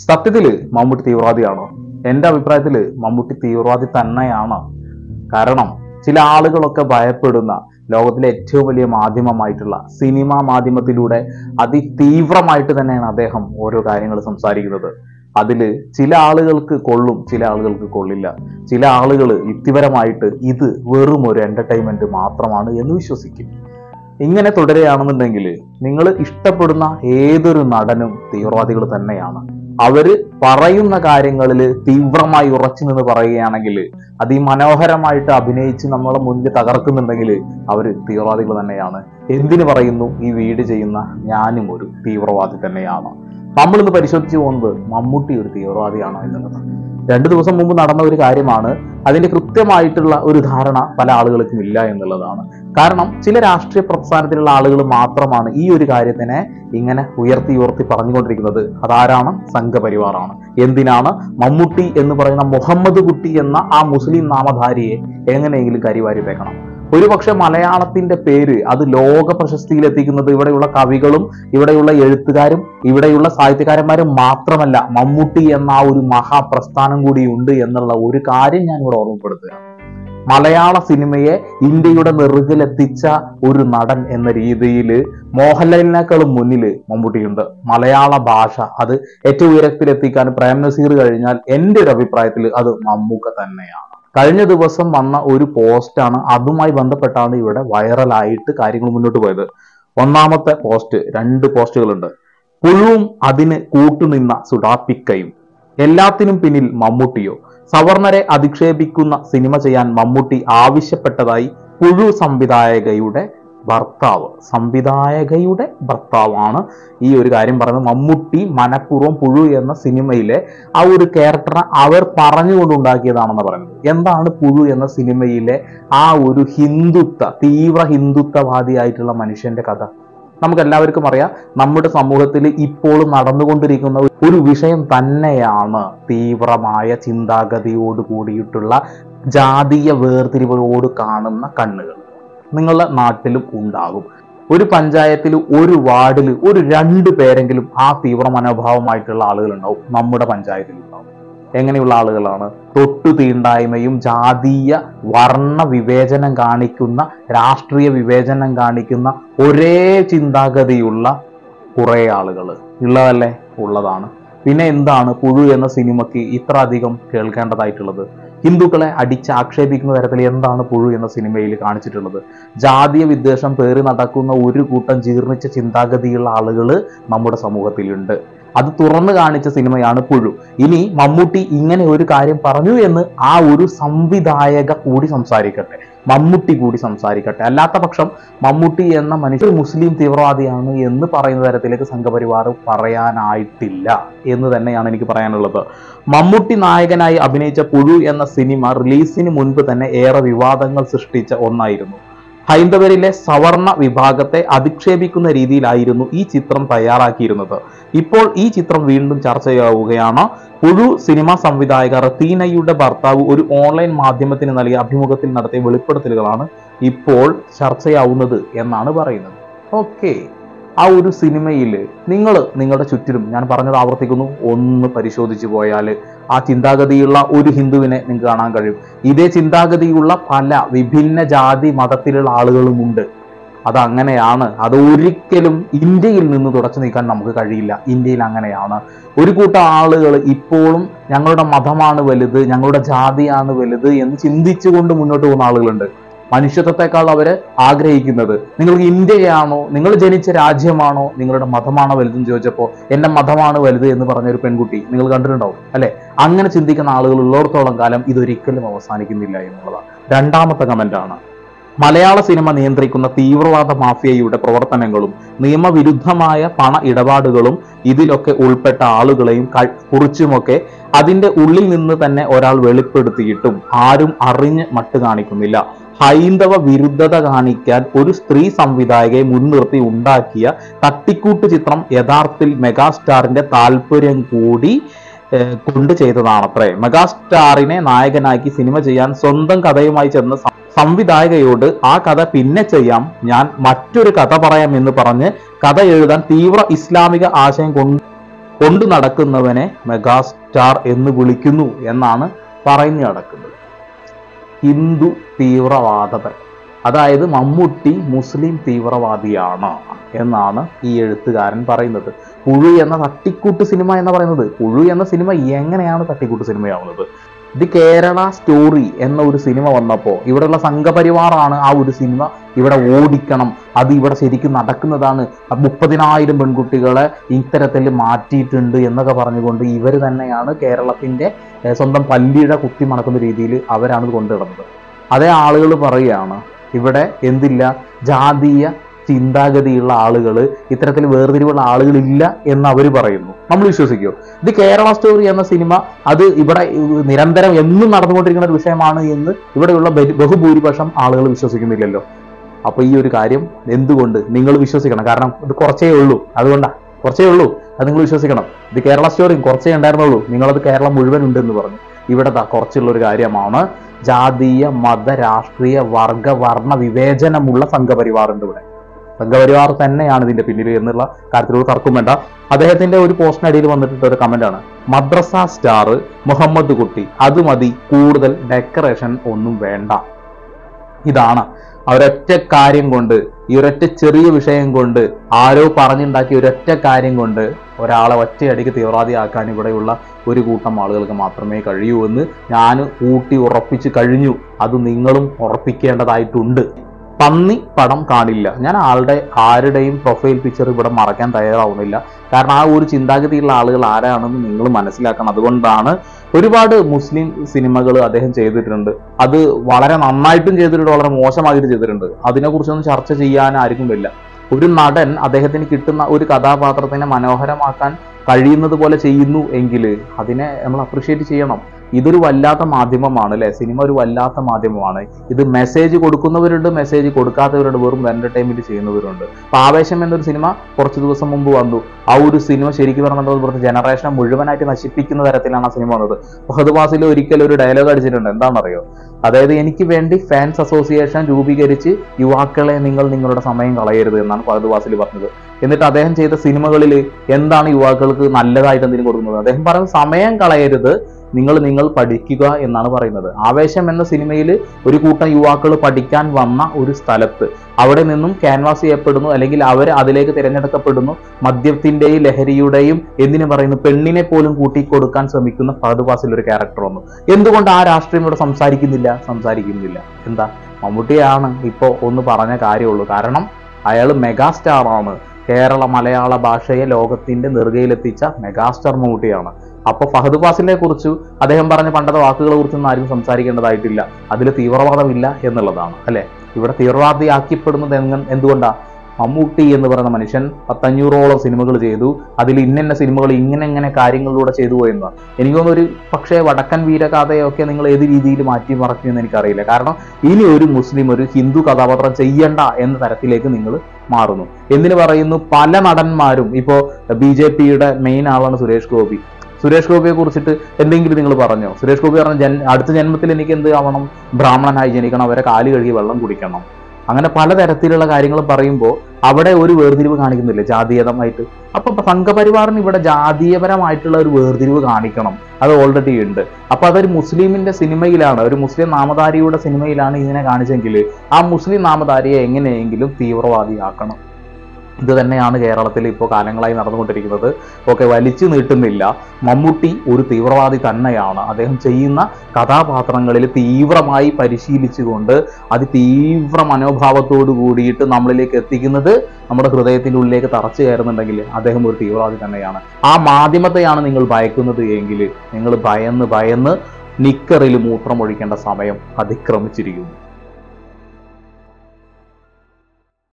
സത്യത്തിൽ മമ്മൂട്ടി തീവ്രവാദിയാണോ? എന്റെ അഭിപ്രായത്തിൽ മമ്മൂട്ടി തീവ്രവാദി തന്നെയാണ്. കാരണം ചില ആളുകളൊക്കെ ഭയപ്പെടുന്ന ലോകത്തിലെ ഏറ്റവും വലിയ മാധ്യമമായിട്ടുള്ള സിനിമാ മാധ്യമത്തിലൂടെ അതിതീവ്രമായിട്ട് തന്നെയാണ് അദ്ദേഹം ഓരോ കാര്യങ്ങൾ സംസാരിക്കുന്നത്. അതിൽ ചില ആളുകൾക്ക് കൊള്ളും ചില ആളുകൾക്ക് കൊള്ളില്ല. ചില ആളുകൾ യുക്തിപരമായിട്ട് ഇത് വെറും ഒരു എന്റർടൈൻമെന്റ് മാത്രമാണ് എന്ന് വിശ്വസിക്കും. ഇങ്ങനെ തുടരുകയാണെന്നുണ്ടെങ്കിൽ നിങ്ങൾ ഇഷ്ടപ്പെടുന്ന ഏതൊരു നടനും തീവ്രവാദികൾ തന്നെയാണ്. അവർ പറയുന്ന കാര്യങ്ങളിൽ തീവ്രമായി ഉറച്ചു നിന്ന് പറയുകയാണെങ്കിൽ അതിമനോഹരമായിട്ട് അഭിനയിച്ച് നമ്മളെ മുന്നിൽ തകർക്കുന്നുണ്ടെങ്കിൽ അവർ തീവ്രവാദികൾ തന്നെയാണ്. എന്തിനു പറയുന്നു? ഈ വീട് ചെയ്യുന്ന ഞാനും ഒരു തീവ്രവാദി തന്നെയാണ്. നമ്മളിന്ന് പരിശോധിച്ചു പോകുന്നത് മമ്മൂട്ടി ഒരു തീവ്രവാദിയാണോ എന്നുള്ളത്. രണ്ടു ദിവസം മുമ്പ് നടന്ന ഒരു കാര്യമാണ് അതിന്റെ കൃത്യമായിട്ടുള്ള ഒരു ധാരണ പല ആളുകൾക്കും ഇല്ല എന്നുള്ളതാണ്. കാരണം ചില രാഷ്ട്രീയ പ്രസ്ഥാനത്തിലുള്ള ആളുകൾ മാത്രമാണ് ഈ ഒരു കാര്യത്തിനെ ഇങ്ങനെ ഉയർത്തി ഉയർത്തി പറഞ്ഞുകൊണ്ടിരിക്കുന്നത്. അതാരാണ്? സംഘപരിവാറാണ്. എന്തിനാണ്? മമ്മൂട്ടി എന്ന് പറയുന്ന മുഹമ്മദ് കുട്ടി എന്ന ആ മുസ്ലിം നാമധാരിയെ എങ്ങനെയെങ്കിലും കരിവാരി തേക്കണം. ഒരുപക്ഷെ മലയാളത്തിന്റെ പേര് അത് ലോക പ്രശസ്തിയിൽ എത്തിക്കുന്നത് ഇവിടെയുള്ള കവികളും ഇവിടെയുള്ള എഴുത്തുകാരും ഇവിടെയുള്ള സാഹിത്യകാരന്മാരും മാത്രമല്ല മമ്മൂട്ടി എന്ന ആ ഒരു മഹാപ്രസ്ഥാനം കൂടി ഉണ്ട് എന്നുള്ള ഒരു കാര്യം ഞാൻ ഇവിടെ ഓർമ്മപ്പെടുത്തുകയാണ്. മലയാള സിനിമയെ ഇന്ത്യയുടെ നെറുകിലെത്തിച്ച ഒരു നടൻ എന്ന രീതിയിൽ മോഹൻലാലിനേക്കാളും മുന്നിൽ മമ്മൂട്ടിയുണ്ട്. മലയാള ഭാഷ അത് ഏറ്റവും ഉയരത്തിലെത്തിക്കാൻ പ്രേം നസീർ കഴിഞ്ഞാൽ എന്റെ ഒരു അഭിപ്രായത്തിൽ അത് മമ്മൂക്ക തന്നെയാണ്. കഴിഞ്ഞ ദിവസം വന്ന ഒരു പോസ്റ്റാണ് അതുമായി ബന്ധപ്പെട്ടാണ് ഇവിടെ വൈറലായിട്ട് കാര്യങ്ങൾ മുന്നോട്ട് പോയത്. ഒന്നാമത്തെ പോസ്റ്റ് രണ്ട് പോസ്റ്റുകളുണ്ട് പുഴുവും അതിന് കൂട്ടുനിന്ന സുഡാപ്പിക്കയും എല്ലാത്തിനും പിന്നിൽ മമ്മൂട്ടിയോ. സവർണരെ അധിക്ഷേപിക്കുന്ന സിനിമ ചെയ്യാൻ മമ്മൂട്ടി ആവശ്യപ്പെട്ടതായി പുഴു സംവിധായകയുടെ ഭർത്താവ് സംവിധായകയുടെ ഭർത്താവാണ് ഈ ഒരു കാര്യം പറയുന്നത്. മമ്മൂട്ടി മനഃപൂർവം പുഴു എന്ന സിനിമയിലെ ആ ഒരു ക്യാരക്ടർ അവർ പറഞ്ഞുകൊണ്ടുണ്ടാക്കിയതാണെന്ന് പറയുന്നത്. എന്താണ് പുഴു എന്ന സിനിമയിലെ ആ ഒരു ഹിന്ദുത്വ തീവ്ര ഹിന്ദുത്വവാദിയായിട്ടുള്ള മനുഷ്യന്റെ കഥ? നമുക്ക് എല്ലാവർക്കും അറിയാം നമ്മുടെ സമൂഹത്തിൽ ഇപ്പോൾ നടന്നുകൊണ്ടിരിക്കുന്ന ഒരു വിഷയം തന്നെയാണ് തീവ്രമായ ചിന്താഗതിയോട് കൂടിയിട്ടുള്ള ജാതീയ വേർതിരിവുകളോട് കാണുന്ന കണ്ണുകൾ. നിങ്ങളുടെ നാട്ടിലും ഉണ്ടാകും. ഒരു പഞ്ചായത്തിൽ ഒരു വാർഡിൽ ഒരു രണ്ട് പേരെങ്കിലും ആ തീവ്ര മനോഭാവമായിട്ടുള്ള ആളുകൾ ഉണ്ടാവും നമ്മുടെ പഞ്ചായത്തിൽ ഉണ്ടാവും. എങ്ങനെയുള്ള ആളുകളാണ്? തൊട്ടു തീണ്ടായ്മയും ജാതീയ വർണ വിവേചനം കാണിക്കുന്ന രാഷ്ട്രീയ വിവേചനം കാണിക്കുന്ന ഒരേ ചിന്താഗതിയുള്ള കുറേ ആളുകൾ ഉള്ളതല്ലേ? ഉള്ളതാണ്. പിന്നെ എന്താണ് പുഴു എന്ന സിനിമയ്ക്ക് ഇത്ര അധികം കേൾക്കേണ്ടതായിട്ടുള്ളത്? ഹിന്ദുക്കളെ അടിച്ച് ആക്ഷേപിക്കുന്ന തരത്തിൽ എന്താണ് പുഴു എന്ന സിനിമയിൽ കാണിച്ചിട്ടുള്ളത്? ജാതീയ വിദ്വേഷം പേറി നടക്കുന്ന ഒരു കൂട്ടം ജീർണിച്ച ചിന്താഗതിയുള്ള ആളുകൾ നമ്മുടെ സമൂഹത്തിലുണ്ട്. അത് തുറന്നു കാണിച്ച സിനിമയാണ് പുഴു. ഇനി മമ്മൂട്ടി ഇങ്ങനെ ഒരു കാര്യം പറഞ്ഞു എന്ന് ആ ഒരു സംവിധായക കൂടി സംസാരിക്കട്ടെ. മമ്മൂട്ടി കൂടി സംസാരിക്കട്ടെ. അല്ലാത്ത പക്ഷം മമ്മൂട്ടി എന്ന മനുഷ്യർ മുസ്ലിം തീവ്രവാദിയാണ് എന്ന് പറയുന്ന തരത്തിലേക്ക് സംഘപരിവാർ പറയാനായിട്ടില്ല എന്ന് തന്നെയാണ് എനിക്ക് പറയാനുള്ളത്. മമ്മൂട്ടി നായകനായി അഭിനയിച്ച പുഴു എന്ന സിനിമ റിലീസിന് മുൻപ് തന്നെ ഏറെ വിവാദങ്ങൾ സൃഷ്ടിച്ച ഒന്നായിരുന്നു. ഹൈന്ദവരിലെ സവർണ വിഭാഗത്തെ അധിക്ഷേപിക്കുന്ന രീതിയിലായിരുന്നു ഈ ചിത്രം തയ്യാറാക്കിയിരുന്നത്. ഇപ്പോൾ ഈ ചിത്രം വീണ്ടും ചർച്ചയാവുകയാണ് പുഴു സിനിമാ സംവിധായക റത്തീനയുടെ ഭർത്താവ് ഒരു ഓൺലൈൻ മാധ്യമത്തിന് നൽകിയ അഭിമുഖത്തിൽ നടത്തിയ വെളിപ്പെടുത്തലുകളാണ് ഇപ്പോൾ ചർച്ചയാവുന്നത് എന്നാണ് പറയുന്നത്. ഓക്കെ. ആ ഒരു സിനിമയിൽ നിങ്ങൾ നിങ്ങളുടെ ചുറ്റിലും ഞാൻ പറഞ്ഞത് ആവർത്തിക്കുന്നു ഒന്ന് പരിശോധിച്ചു പോയാൽ ആ ചിന്താഗതിയുള്ള ഒരു ഹിന്ദുവിനെ നിങ്ങൾക്ക് കാണാൻ കഴിയും. ഇതേ ചിന്താഗതിയുള്ള പല വിഭിന്ന ജാതി മതത്തിലുള്ള ആളുകളുമുണ്ട് അത് അങ്ങനെയാണ് അത് ഒരിക്കലും ഇന്ത്യയിൽ നിന്ന് തുടച്ചു നീക്കാൻ നമുക്ക് കഴിയില്ല. ഇന്ത്യയിൽ അങ്ങനെയാണ്. ഒരു കൂട്ടം ആളുകൾ ഇപ്പോഴും ഞങ്ങളുടെ മതമാണ് വലുത് ഞങ്ങളുടെ ജാതിയാണ് വലുത് എന്ന് ചിന്തിച്ചുകൊണ്ട് മുന്നോട്ട് പോകുന്ന ആളുകളുണ്ട്. മനുഷ്യത്വത്തെക്കാൾ അവർ ആഗ്രഹിക്കുന്നത്. നിങ്ങൾക്ക് ഇന്ത്യയാണോ? നിങ്ങൾ ജനിച്ച രാജ്യമാണോ? നിങ്ങളുടെ മതമാണോ വലുതെന്ന് ചോദിച്ചപ്പോൾ എന്റെ മതമാണ് വലുത് എന്ന് പറഞ്ഞ ഒരു പെൺകുട്ടി നിങ്ങൾ കണ്ടിട്ടുണ്ടാവും അല്ലെ? അങ്ങനെ ചിന്തിക്കുന്ന ആളുകൾ ഉള്ളിടത്തോളം കാലം ഇതൊരിക്കലും അവസാനിക്കുന്നില്ല എന്നുള്ളതാണ്. രണ്ടാമത്തെ കമന്റ് ആണ്. മലയാള സിനിമ നിയന്ത്രിക്കുന്ന തീവ്രവാദ മാഫിയയുടെ പ്രവർത്തനങ്ങളും നിയമവിരുദ്ധമായ പണ ഇടപാടുകളും ഇതിലൊക്കെ ഉൾപ്പെട്ട ആളുകളെയും കുറിച്ചുമൊക്കെ അതിന്റെ ഉള്ളിൽ നിന്ന് തന്നെ ഒരാൾ വെളിപ്പെടുത്തിയിട്ടും ആരും അറിഞ്ഞ് മട്ട് കാണിക്കുന്നില്ല. ഹൈന്ദവ വിരുദ്ധത കാണിക്കാൻ ഒരു സ്ത്രീ സംവിധായകയെ മുൻനിർത്തി ഉണ്ടാക്കിയ തട്ടിക്കൂട്ട് ചിത്രം യഥാർത്ഥത്തിൽ മെഗാസ്റ്റാറിന്റെ താല്പര്യം കൂടി കൊണ്ട് ചെയ്തതാണത്രേ. മെഗാസ്റ്റാറിനെ നായകനാക്കി സിനിമ ചെയ്യാൻ സ്വന്തം കഥയുമായി ചെന്ന സംവിധായകയോട് ആ കഥ പിന്നെ ചെയ്യാം ഞാൻ മറ്റൊരു കഥ പറയാം എന്ന് പറഞ്ഞ് കഥ എഴുതാൻ തീവ്ര ഇസ്ലാമിക ആശയം കൊണ്ട് കൊണ്ടു നടക്കുന്നവനെ മെഗാസ്റ്റാർ എന്ന് വിളിക്കുന്നു എന്നാണ് പറഞ്ഞു നടക്കുന്നത്. ഹിന്ദു തീവ്രവാദത അതായത് മമ്മൂട്ടി മുസ്ലിം തീവ്രവാദിയാണ് എന്നാണ് ഈ എഴുത്തുകാരൻ പറയുന്നത്. പുഴു എന്ന തട്ടിക്കൂട്ട് സിനിമ എന്ന് പറയുന്നത്? പുഴു എന്ന സിനിമ എങ്ങനെയാണ് തട്ടിക്കൂട്ട് സിനിമയാവുന്നത്? ദി കേരള സ്റ്റോറി എന്ന ഒരു സിനിമ വന്നപ്പോൾ ഇവിടെയുള്ള സംഘപരിവാറാണ് ആ ഒരു സിനിമ ഇവിടെ ഓടിക്കണം. അത് ഇവിടെ ശരിക്കും നടക്കുന്നതാണ്. മുപ്പതിനായിരം പെൺകുട്ടികളെ ഇത്തരത്തിൽ മാറ്റിയിട്ടുണ്ട് എന്നൊക്കെ പറഞ്ഞുകൊണ്ട് ഇവർ തന്നെയാണ് കേരളത്തിന്റെ സ്വന്തം പല്ലിയുടെ കുത്തി മണക്കുന്ന രീതിയിൽ അവരാണ് ഇത് അതേ ആളുകൾ പറയുകയാണ് ഇവിടെ എന്തില്ല ജാതീയ ചിന്താഗതിയുള്ള ആളുകൾ ഇത്തരത്തിൽ വേർതിരിവുള്ള ആളുകളില്ല എന്ന് അവർ പറയുന്നു. നമ്മൾ വിശ്വസിക്കൂ. ഇത് കേരള സ്റ്റോറി എന്ന സിനിമ അത് ഇവിടെ നിരന്തരം എന്നും നടന്നുകൊണ്ടിരിക്കുന്ന ഒരു വിഷയമാണ് എന്ന് ഇവിടെയുള്ള ബഹു- ബഹുഭൂരിപക്ഷം ആളുകൾ വിശ്വസിക്കുന്നില്ലല്ലോ. അപ്പൊ ഈ ഒരു കാര്യം എന്തുകൊണ്ട് നിങ്ങൾ വിശ്വസിക്കണം? കാരണം ഇത് കുറച്ചേ ഉള്ളൂ. അതുകൊണ്ടാണ് കുറച്ചേ ഉള്ളൂ. അത് നിങ്ങൾ വിശ്വസിക്കണം. ഇത് കേരള സ്റ്റോറി കുറച്ചേ ഉണ്ടായിരുന്നുള്ളൂ. നിങ്ങളത് കേരളം മുഴുവൻ ഉണ്ടെന്ന് പറഞ്ഞു. ഇവിടെ കുറച്ചുള്ള ഒരു കാര്യമാണ്. ജാതീയ മത രാഷ്ട്രീയ വർഗ വർണ വിവേചനമുള്ള സംഘപരിവാറുണ്ട് ഇവിടെ. സംഘപരിവാർ തന്നെയാണ് ഇതിന്റെ പിന്നിൽ എന്നുള്ള കാര്യത്തിലൊരു തർക്കം വേണ്ട. അദ്ദേഹത്തിന്റെ ഒരു പോസ്റ്റിനടിയിൽ വന്നിട്ടുള്ള ഒരു കമന്റാണ് മദ്രസ സ്റ്റാർ മുഹമ്മദ് കുട്ടി അത് മതി കൂടുതൽ ഡെക്കറേഷൻ ഒന്നും വേണ്ട. ഇതാണ് അവരൊറ്റ കാര്യം കൊണ്ട് ഈ ഒരൊറ്റ ചെറിയ വിഷയം കൊണ്ട് ആരോ പറഞ്ഞുണ്ടാക്കിയ ഒരൊറ്റ കാര്യം കൊണ്ട് ഒരാളെ ഒറ്റയടിക്ക് തീവ്രവാദിയാക്കാൻ ഇവിടെയുള്ള ഒരു കൂട്ടം ആളുകൾക്ക് മാത്രമേ കഴിയൂ എന്ന് ഞാൻ ഊട്ടി ഉറപ്പിച്ച് കഴിഞ്ഞു. അത് നിങ്ങളും ഉറപ്പിക്കേണ്ടതായിട്ടുണ്ട്. പന്നി പടം കാണില്ല. ഞാൻ ആളുടെ ആരുടെയും പ്രൊഫൈൽ പിക്ചർ ഇവിടെ മറക്കാൻ തയ്യാറാവുന്നില്ല. കാരണം ആ ഒരു ചിന്താഗതിയുള്ള ആളുകൾ ആരാണെന്ന് നിങ്ങൾ മനസ്സിലാക്കണം. അതുകൊണ്ടാണ് ഒരുപാട് മുസ്ലിം സിനിമകൾ അദ്ദേഹം ചെയ്തിട്ടുണ്ട്. അത് വളരെ നന്നായിട്ടും ചെയ്തിട്ടുണ്ട് വളരെ മോശമായിട്ടും ചെയ്തിട്ടുണ്ട്. അതിനെക്കുറിച്ചൊന്നും ചർച്ച ചെയ്യാൻ ആർക്കും ഇല്ല ഒരു നടൻ അദ്ദേഹത്തിന് കിട്ടുന്ന ഒരു കഥാപാത്രത്തിനെ മനോഹരമാക്കാൻ കഴിയുന്നത് പോലെ ചെയ്യുന്നു എങ്കിൽ അതിനെ നമ്മൾ അപ്രിഷ്യേറ്റ് ചെയ്യണം. ഇതൊരു വല്ലാത്ത മാധ്യമമാണ് അല്ലേ? സിനിമ ഒരു വല്ലാത്ത മാധ്യമമാണ്. ഇത് മെസ്സേജ് കൊടുക്കുന്നവരുണ്ട് മെസ്സേജ് കൊടുക്കാത്തവരുണ്ട് വെറും എന്റർടൈൻമെന്റ് ചെയ്യുന്നവരുണ്ട്. അപ്പം ആവേശം എന്നൊരു സിനിമ കുറച്ച് ദിവസം മുമ്പ് വന്നു. ആ ഒരു സിനിമ ശരിക്കും പറഞ്ഞാൽ ഇവിടുത്തെ ജനറേഷനെ മുഴുവനായിട്ട് നശിപ്പിക്കുന്ന തരത്തിലാണ് ആ സിനിമ വന്നത്. ഫഹദ് ഫാസിൽ ഒരു ഡയലോഗ് അടിച്ചിട്ടുണ്ട്. എന്താണെന്നറിയോ? അതായത് എനിക്ക് വേണ്ടി ഫാൻസ് അസോസിയേഷൻ രൂപീകരിച്ച് യുവാക്കളെ നിങ്ങൾ നിങ്ങളുടെ സമയം കളയരുത് എന്നാണ് ഫഹദ് പറഞ്ഞത്. എന്നിട്ട് അദ്ദേഹം ചെയ്ത സിനിമകളിൽ എന്താണ് യുവാക്കൾക്ക് നല്ലതായിട്ട് എന്തെങ്കിലും കൊടുക്കുന്നത്? അദ്ദേഹം പറയുന്നത് സമയം കളയരുത് നിങ്ങൾ നിങ്ങൾ പഠിക്കുക എന്നാണ് പറയുന്നത്. ആവേശം എന്ന സിനിമയിൽ ഒരു കൂട്ടം യുവാക്കൾ പഠിക്കാൻ വന്ന ഒരു സ്ഥലത്ത് അവിടെ നിന്നും ക്യാൻവാസ് ചെയ്യപ്പെടുന്നു അല്ലെങ്കിൽ അവർ അതിലേക്ക് തിരഞ്ഞെടുക്കപ്പെടുന്നു മദ്യത്തിന്റെയും ലഹരിയുടെയും എന്തിനു പറയുന്നു പെണ്ണിനെ പോലും കൂട്ടിക്കൊടുക്കാൻ ശ്രമിക്കുന്ന ഫഹദ് ഫാസിൽ ഒരു ക്യാരക്ടർ വന്നു. എന്തുകൊണ്ട് ആ രാഷ്ട്രീയം ഇവിടെ സംസാരിക്കുന്നില്ല? സംസാരിക്കുന്നില്ല. എന്താ? മമ്മൂട്ടിയാണ് ഇപ്പോൾ ഒന്ന് പറഞ്ഞ കാര്യമുള്ളൂ. കാരണം അയാൾ മെഗാസ്റ്റാർ ആണ്. കേരള മലയാള ഭാഷയെ ലോകത്തിന്റെ നെറുകയിലെത്തിച്ച മെഗാസ്റ്റർ മമ്മൂട്ടിയാണ്. അപ്പോൾ ഫഹദ് ഫാസിലിനെ കുറിച്ച് അദ്ദേഹം പറഞ്ഞ പണ്ടത്തെ വാക്കുകളെ കുറിച്ചൊന്നും ആരും സംസാരിക്കേണ്ടതായിട്ടില്ല. അതിൽ തീവ്രവാദമില്ല എന്നുള്ളതാണ് അല്ലേ? ഇവിടെ തീവ്രവാദിയാക്കിപ്പെടുന്നത് എങ്ങ- എന്തുകൊണ്ടാ? മമ്മൂട്ടി എന്ന് പറയുന്ന മനുഷ്യൻ പത്തഞ്ഞൂറോളം സിനിമകൾ ചെയ്തു. അതിൽ ഇന്നിന്ന സിനിമകൾ ഇങ്ങനെ ഇങ്ങനെ കാര്യങ്ങളിലൂടെ ചെയ്തു പോയെന്ന് എനിക്ക് തോന്നുന്നു ഒരു പക്ഷേ വടക്കൻ വീരകഥയൊക്കെ നിങ്ങൾ ഏത് രീതിയിൽ മാറ്റി മറക്കുമെന്ന് എനിക്കറിയില്ല. കാരണം ഇനി ഒരു മുസ്ലിം ഒരു ഹിന്ദു കഥാപാത്രം ചെയ്യണ്ട എന്ന തരത്തിലേക്ക് നിങ്ങൾ മാറുന്നു. എന്തിനു പറയുന്നു പല നടന്മാരും ഇപ്പോൾ ബി ജെ പിയുടെ മെയിൻ ആളാണ് സുരേഷ് ഗോപി. സുരേഷ് ഗോപിയെ കുറിച്ചിട്ട് എന്തെങ്കിലും നിങ്ങൾ പറഞ്ഞോ? സുരേഷ് ഗോപി പറഞ്ഞ ജൻ അടുത്ത ജന്മത്തിൽ എനിക്ക് എന്ത് ആവണം? ബ്രാഹ്മണനായി ജനിക്കണം അവരെ കാൽ കഴുകി വെള്ളം കുടിക്കണം. അങ്ങനെ പലതരത്തിലുള്ള കാര്യങ്ങൾ പറയുമ്പോൾ അവിടെ ഒരു വേർതിരിവ് കാണിക്കുന്നില്ല? ജാതീയതമായിട്ട്. അപ്പൊ സംഘപരിവാറിന് ഇവിടെ ജാതീയപരമായിട്ടുള്ള ഒരു വേർതിരിവ് കാണിക്കണം. അത് ഓൾറെഡി ഉണ്ട്. അപ്പൊ അതൊരു മുസ്ലിമിന്റെ സിനിമയിലാണ് ഒരു മുസ്ലിം നാമധാരിയുടെ സിനിമയിലാണ് ഇതിനെ കാണിച്ചെങ്കിൽ ആ മുസ്ലിം നാമധാരിയെ എങ്ങനെയെങ്കിലും തീവ്രവാദിയാക്കണം. ഇത് തന്നെയാണ് കേരളത്തിൽ ഇപ്പോൾ കാലങ്ങളായി നടന്നുകൊണ്ടിരിക്കുന്നത്. ഒക്കെ വലിച്ചു നീട്ടുന്നില്ല. മമ്മൂട്ടി ഒരു തീവ്രവാദി തന്നെയാണ്. അദ്ദേഹം ചെയ്യുന്ന കഥാപാത്രങ്ങളിൽ തീവ്രമായി പരിശീലിച്ചുകൊണ്ട് അത് തീവ്ര മനോഭാവത്തോട് കൂടിയിട്ട് നമ്മളിലേക്ക് എത്തിക്കുന്നത് നമ്മുടെ ഹൃദയത്തിന്റെ ഉള്ളിലേക്ക് തറച്ചു കയറുന്നുണ്ടെങ്കിൽ അദ്ദേഹം ഒരു തീവ്രവാദി തന്നെയാണ്. ആ മാധ്യമത്തെയാണ് നിങ്ങൾ ഭയക്കുന്നത് എങ്കിൽ നിങ്ങൾ ഭയന്ന് ഭയന്ന് നിക്കറിൽ മൂത്രമൊഴിക്കേണ്ട സമയം അതിക്രമിച്ചിരിക്കുന്നു.